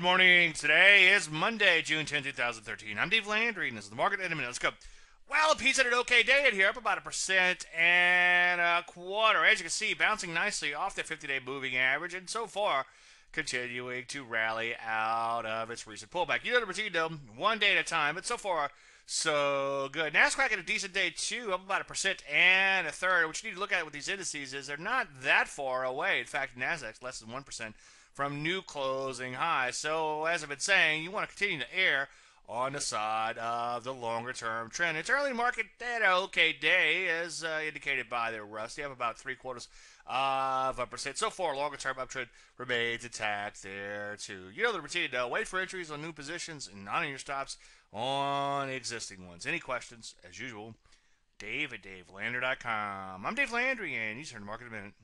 Good morning. Today is Monday, June 10, 2013. I'm Dave Landry, and this is the market in a minute. Let's go. Well, piece had an okay day in here, up about a percent and a quarter. As you can see, bouncing nicely off the 50 day moving average, and so far, continuing to rally out of its recent pullback. You know the routine, though, one day at a time, but so far, so good. NASDAQ had a decent day, too, up about a percent and a third. What you need to look at with these indices is they're not that far away. In fact, NASDAQ's less than 1% from new closing highs. So, as I've been saying, you want to continue to err on the side of the longer term trend. It's early market had an okay day, as uh, indicated by the Russell, up about three quarters of a percent. So far, longer term uptrend remains intact there too. You know the routine though. Wait for entries on new positions and not on your stops on existing ones. Any questions, as usual, Dave at DaveLandry.com. I'm Dave Landry, and you turn the market a minute.